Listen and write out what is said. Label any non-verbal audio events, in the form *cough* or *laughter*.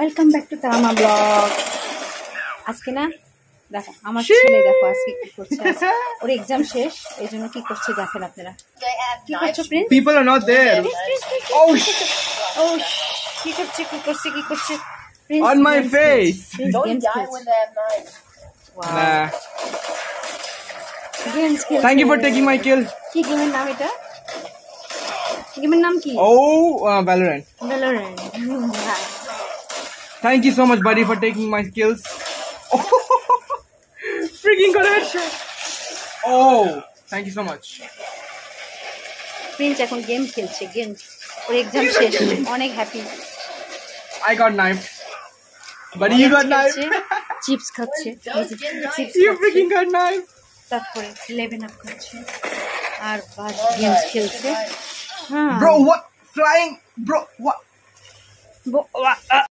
Welcome back to তামা blog আজকে না দেখো আমার ছেলে দেখো আজকে কি করছে। ওর এক্সাম শেষ এই জন্য কি করছে দেখেন আপনারা। কি করছ Prince People are not there. Oh, sh- ও কি করছে কি করছে কি করছে? Prince on my face. Don't die when Nah. Games খেলছে Thank you for taking my kill. কি গেমের নাম এটা? গেমের নাম কি? Oh, uh, Valorant. Valorant *laughs* Thank you so much, buddy, for taking my kills. Oh, freaking got a headshot. Oh, thank you so much. Prince এখন game খেলছে game ওর এক্সাম শেষ অনেক happy I got knifed. Buddy, you got knifed. Chips খাচ্ছে chips You freaking got knifed. তারপরে level up খাচ্ছে আর বাস গেমস খেলছে হ্যাঁ Bro, what? Flying? Bro, what? বো- ওয়া- আ-